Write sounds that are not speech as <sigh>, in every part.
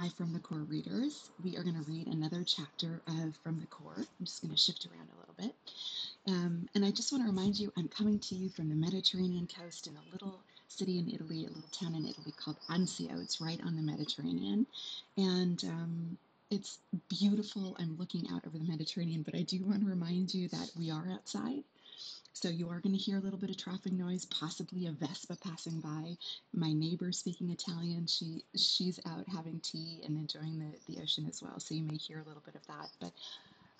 Hi, From the Core readers. We are going to read another chapter of From the Core. I'm just going to shift around a little bit. Um, and I just want to remind you I'm coming to you from the Mediterranean coast in a little city in Italy, a little town in Italy called Anzio. It's right on the Mediterranean. And um, it's beautiful. I'm looking out over the Mediterranean, but I do want to remind you that we are outside. So you are going to hear a little bit of traffic noise, possibly a Vespa passing by. My neighbor speaking Italian, she she's out having tea and enjoying the, the ocean as well. So you may hear a little bit of that. But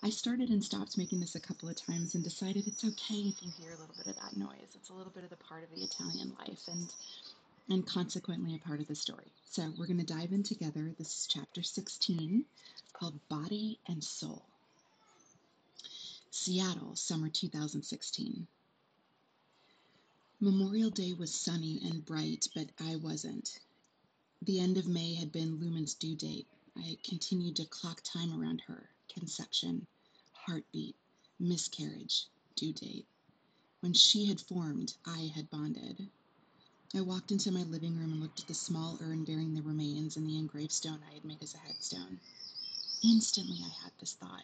I started and stopped making this a couple of times and decided it's okay if you hear a little bit of that noise. It's a little bit of the part of the Italian life and and consequently a part of the story. So we're going to dive in together. This is chapter 16 called Body and Soul. Seattle, summer 2016. Memorial Day was sunny and bright, but I wasn't. The end of May had been Lumen's due date. I continued to clock time around her conception, heartbeat, miscarriage, due date. When she had formed, I had bonded. I walked into my living room and looked at the small urn bearing the remains and the engraved stone I had made as a headstone. Instantly, I had this thought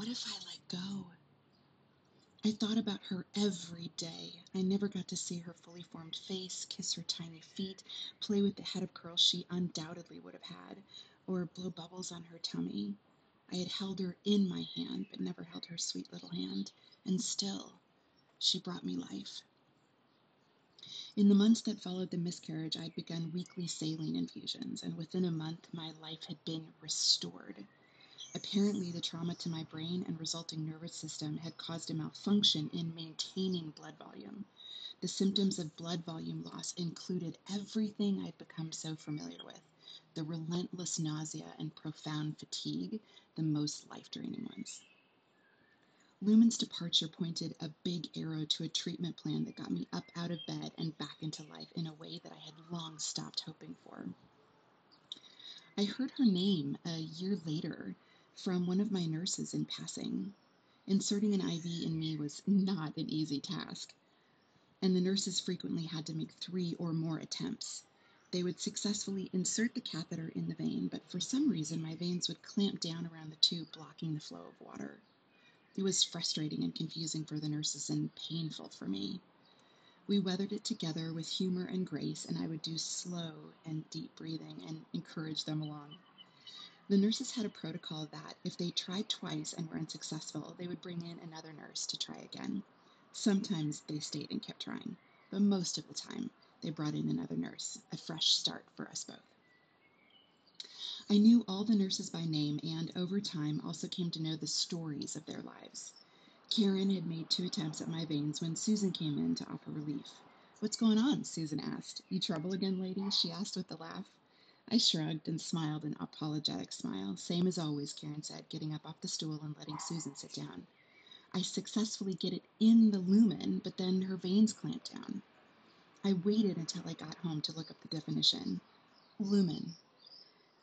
what if I let go? I thought about her every day. I never got to see her fully formed face, kiss her tiny feet, play with the head of curls she undoubtedly would have had, or blow bubbles on her tummy. I had held her in my hand, but never held her sweet little hand, and still, she brought me life. In the months that followed the miscarriage, I'd begun weekly saline infusions, and within a month, my life had been restored. Apparently, the trauma to my brain and resulting nervous system had caused a malfunction in maintaining blood volume. The symptoms of blood volume loss included everything I'd become so familiar with the relentless nausea and profound fatigue, the most life draining ones. Lumen's departure pointed a big arrow to a treatment plan that got me up out of bed and back into life in a way that I had long stopped hoping for. I heard her name a year later from one of my nurses in passing. Inserting an IV in me was not an easy task, and the nurses frequently had to make three or more attempts. They would successfully insert the catheter in the vein, but for some reason my veins would clamp down around the tube, blocking the flow of water. It was frustrating and confusing for the nurses and painful for me. We weathered it together with humor and grace, and I would do slow and deep breathing and encourage them along. The nurses had a protocol that if they tried twice and were unsuccessful, they would bring in another nurse to try again. Sometimes they stayed and kept trying, but most of the time they brought in another nurse, a fresh start for us both. I knew all the nurses by name and over time also came to know the stories of their lives. Karen had made two attempts at my veins when Susan came in to offer relief. What's going on? Susan asked. You trouble again, lady? She asked with a laugh. I shrugged and smiled an apologetic smile. Same as always, Karen said, getting up off the stool and letting Susan sit down. I successfully get it in the lumen, but then her veins clamp down. I waited until I got home to look up the definition. Lumen,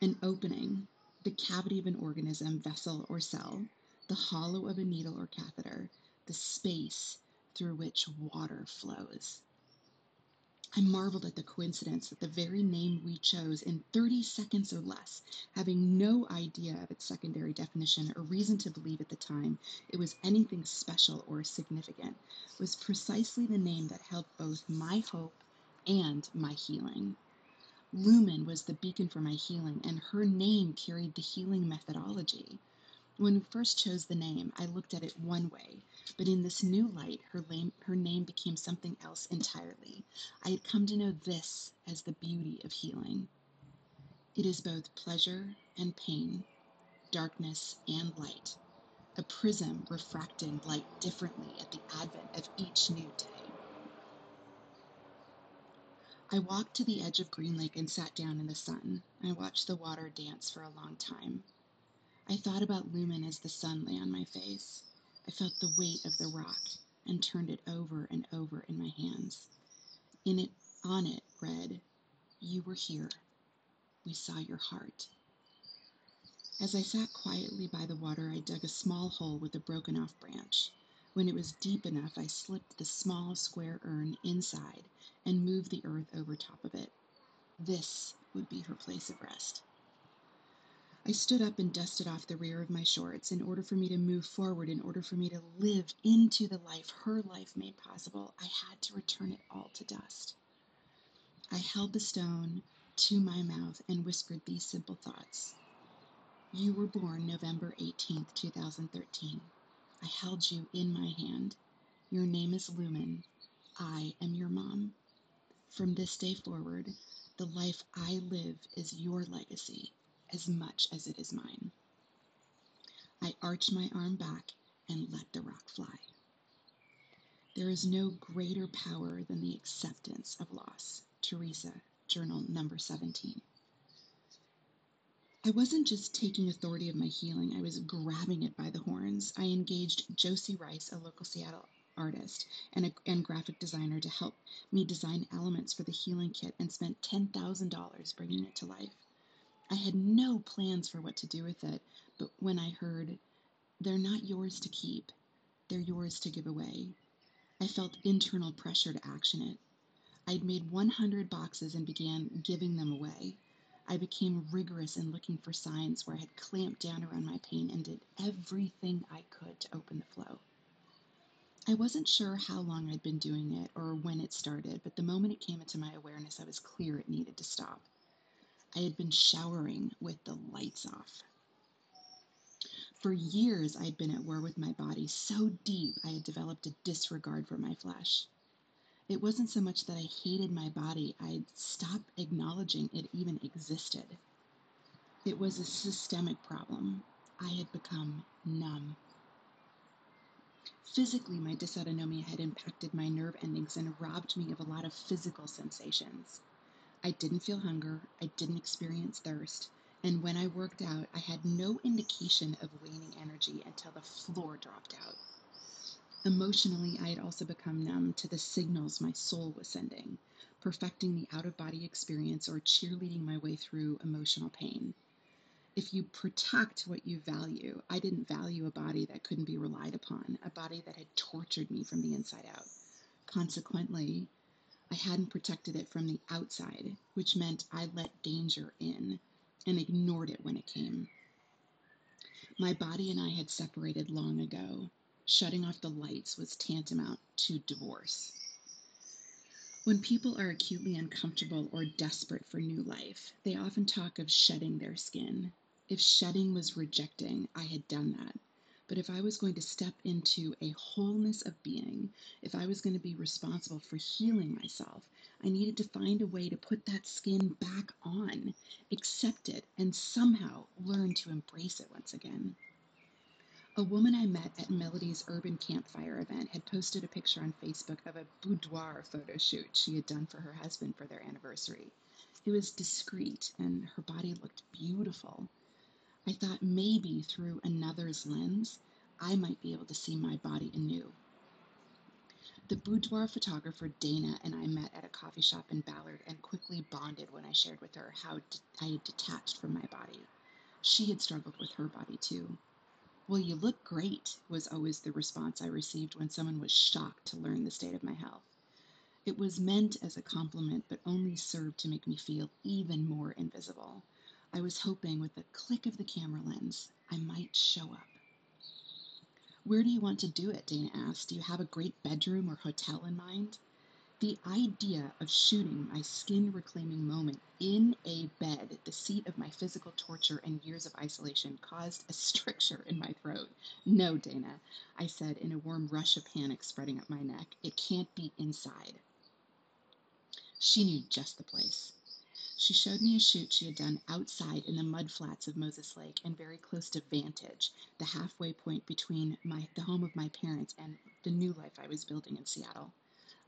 an opening, the cavity of an organism, vessel, or cell, the hollow of a needle or catheter, the space through which water flows. I marveled at the coincidence that the very name we chose in 30 seconds or less, having no idea of its secondary definition or reason to believe at the time it was anything special or significant, was precisely the name that held both my hope and my healing. Lumen was the beacon for my healing, and her name carried the healing methodology. When we first chose the name, I looked at it one way, but in this new light, her, lame, her name became something else entirely. I had come to know this as the beauty of healing. It is both pleasure and pain, darkness and light, a prism refracting light differently at the advent of each new day. I walked to the edge of Green Lake and sat down in the sun. I watched the water dance for a long time. I thought about Lumen as the sun lay on my face. I felt the weight of the rock and turned it over and over in my hands. In it, on it, read, You were here. We saw your heart. As I sat quietly by the water, I dug a small hole with a broken off branch. When it was deep enough, I slipped the small square urn inside and moved the earth over top of it. This would be her place of rest. I stood up and dusted off the rear of my shorts. In order for me to move forward, in order for me to live into the life her life made possible, I had to return it all to dust. I held the stone to my mouth and whispered these simple thoughts. You were born November 18th, 2013. I held you in my hand. Your name is Lumen. I am your mom. From this day forward, the life I live is your legacy as much as it is mine. I arch my arm back and let the rock fly. There is no greater power than the acceptance of loss. Teresa, journal number 17. I wasn't just taking authority of my healing, I was grabbing it by the horns. I engaged Josie Rice, a local Seattle artist and, a, and graphic designer, to help me design elements for the healing kit and spent $10,000 bringing it to life. I had no plans for what to do with it, but when I heard, they're not yours to keep, they're yours to give away, I felt internal pressure to action it. I'd made 100 boxes and began giving them away. I became rigorous in looking for signs where I had clamped down around my pain and did everything I could to open the flow. I wasn't sure how long I'd been doing it or when it started, but the moment it came into my awareness, I was clear it needed to stop. I had been showering with the lights off. For years, I'd been at war with my body so deep I had developed a disregard for my flesh. It wasn't so much that I hated my body, I'd stopped acknowledging it even existed. It was a systemic problem. I had become numb. Physically, my dysautonomia had impacted my nerve endings and robbed me of a lot of physical sensations. I didn't feel hunger, I didn't experience thirst, and when I worked out, I had no indication of waning energy until the floor dropped out. Emotionally, I had also become numb to the signals my soul was sending, perfecting the out of body experience or cheerleading my way through emotional pain. If you protect what you value, I didn't value a body that couldn't be relied upon, a body that had tortured me from the inside out. Consequently, I hadn't protected it from the outside, which meant I let danger in and ignored it when it came. My body and I had separated long ago. Shutting off the lights was tantamount to divorce. When people are acutely uncomfortable or desperate for new life, they often talk of shedding their skin. If shedding was rejecting, I had done that. But if I was going to step into a wholeness of being, if I was going to be responsible for healing myself, I needed to find a way to put that skin back on, accept it, and somehow learn to embrace it once again. A woman I met at Melody's urban campfire event had posted a picture on Facebook of a boudoir photo shoot she had done for her husband for their anniversary. It was discreet and her body looked beautiful. I thought maybe through another's lens, I might be able to see my body anew. The boudoir photographer Dana and I met at a coffee shop in Ballard and quickly bonded when I shared with her how I had detached from my body. She had struggled with her body too. Well, you look great, was always the response I received when someone was shocked to learn the state of my health. It was meant as a compliment, but only served to make me feel even more invisible. I was hoping with the click of the camera lens, I might show up. Where do you want to do it? Dana asked. Do you have a great bedroom or hotel in mind? The idea of shooting my skin reclaiming moment in a bed, the seat of my physical torture and years of isolation, caused a <laughs> stricture in my throat. No, Dana, I said in a warm rush of panic spreading up my neck. It can't be inside. She knew just the place. She showed me a shoot she had done outside in the mud flats of Moses Lake and very close to Vantage, the halfway point between my, the home of my parents and the new life I was building in Seattle.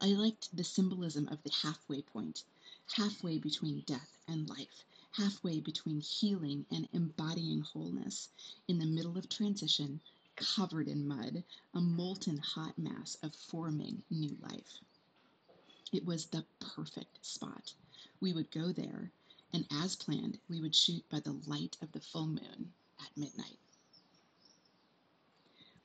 I liked the symbolism of the halfway point, halfway between death and life, halfway between healing and embodying wholeness, in the middle of transition, covered in mud, a molten hot mass of forming new life. It was the perfect spot. We would go there, and as planned, we would shoot by the light of the full moon at midnight.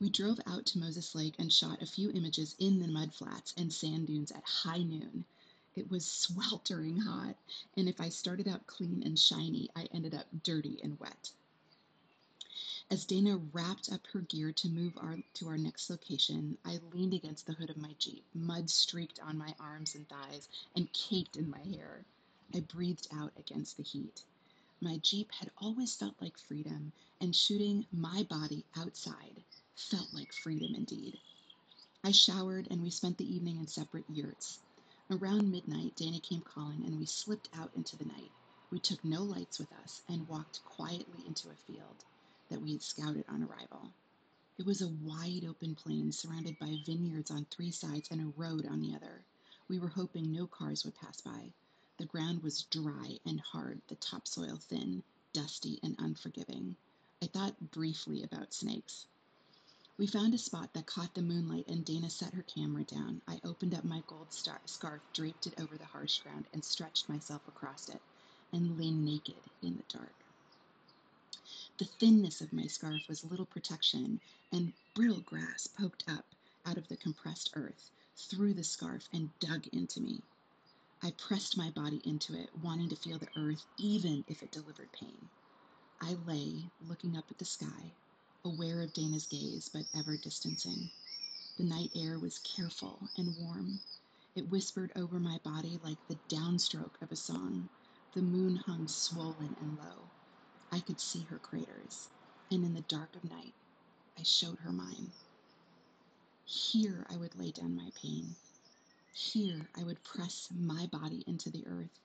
We drove out to Moses Lake and shot a few images in the mud flats and sand dunes at high noon. It was sweltering hot, and if I started out clean and shiny, I ended up dirty and wet. As Dana wrapped up her gear to move our, to our next location, I leaned against the hood of my Jeep. Mud streaked on my arms and thighs and caked in my hair. I breathed out against the heat. My Jeep had always felt like freedom, and shooting my body outside felt like freedom indeed. I showered and we spent the evening in separate yurts. Around midnight, Dana came calling and we slipped out into the night. We took no lights with us and walked quietly into a field that we had scouted on arrival. It was a wide open plain surrounded by vineyards on three sides and a road on the other. We were hoping no cars would pass by. The ground was dry and hard, the topsoil thin, dusty, and unforgiving. I thought briefly about snakes. We found a spot that caught the moonlight, and Dana set her camera down. I opened up my gold star- scarf, draped it over the harsh ground, and stretched myself across it, and lay naked in the dark. The thinness of my scarf was little protection, and brittle grass poked up out of the compressed earth, through the scarf, and dug into me. I pressed my body into it, wanting to feel the earth, even if it delivered pain. I lay, looking up at the sky, aware of Dana's gaze, but ever distancing. The night air was careful and warm. It whispered over my body like the downstroke of a song. The moon hung swollen and low. I could see her craters, and in the dark of night, I showed her mine. Here I would lay down my pain. Here I would press my body into the earth.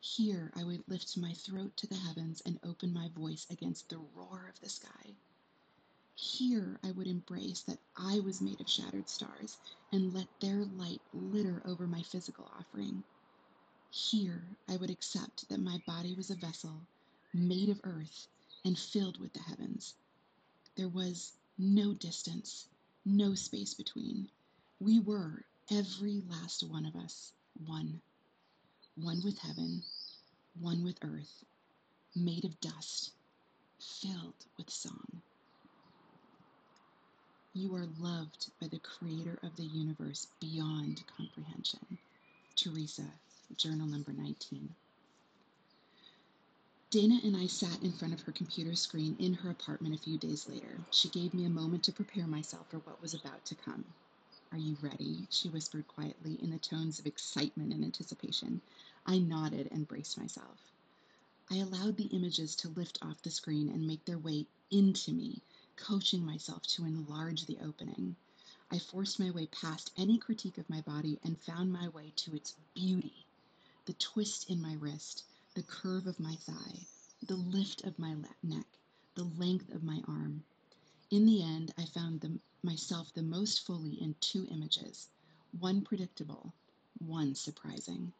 Here I would lift my throat to the heavens and open my voice against the roar of the sky. Here I would embrace that I was made of shattered stars and let their light litter over my physical offering. Here I would accept that my body was a vessel made of earth and filled with the heavens. There was no distance, no space between. We were, every last one of us, one. One with heaven, one with earth, made of dust, filled with song. You are loved by the creator of the universe beyond comprehension. Teresa, journal number 19. Dana and I sat in front of her computer screen in her apartment a few days later. She gave me a moment to prepare myself for what was about to come. Are you ready? She whispered quietly in the tones of excitement and anticipation. I nodded and braced myself. I allowed the images to lift off the screen and make their way into me, coaching myself to enlarge the opening. I forced my way past any critique of my body and found my way to its beauty. The twist in my wrist, the curve of my thigh, the lift of my neck, the length of my arm. In the end, I found the, myself the most fully in two images one predictable, one surprising.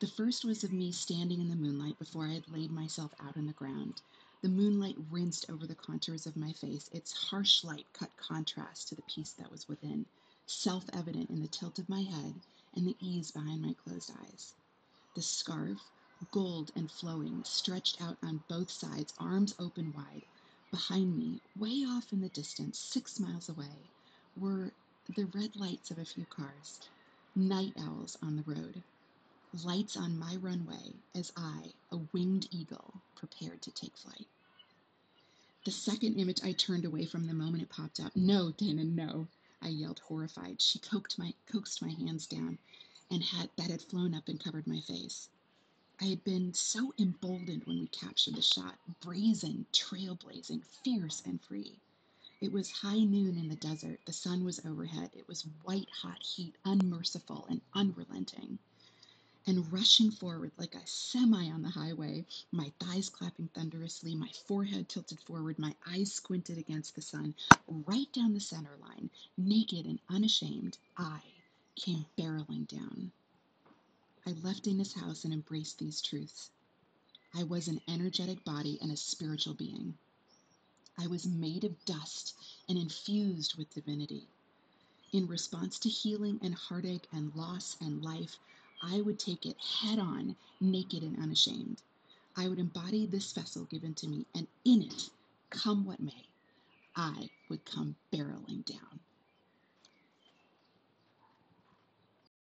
The first was of me standing in the moonlight before I had laid myself out on the ground. The moonlight rinsed over the contours of my face. Its harsh light cut contrast to the peace that was within, self evident in the tilt of my head and the ease behind my closed eyes. The scarf, gold and flowing, stretched out on both sides, arms open wide. Behind me, way off in the distance, six miles away, were the red lights of a few cars, night owls on the road lights on my runway as I, a winged eagle, prepared to take flight. The second image I turned away from the moment it popped up. No, Dana, no, I yelled, horrified. She coaxed my, coaxed my hands down and had that had flown up and covered my face. I had been so emboldened when we captured the shot, brazen, trailblazing, fierce, and free. It was high noon in the desert. The sun was overhead. It was white hot heat, unmerciful and unrelenting and rushing forward like a semi on the highway, my thighs clapping thunderously, my forehead tilted forward, my eyes squinted against the sun, right down the center line, naked and unashamed, I came barreling down. I left Dana's house and embraced these truths. I was an energetic body and a spiritual being. I was made of dust and infused with divinity. In response to healing and heartache and loss and life, I would take it head on, naked and unashamed. I would embody this vessel given to me, and in it, come what may, I would come barreling down.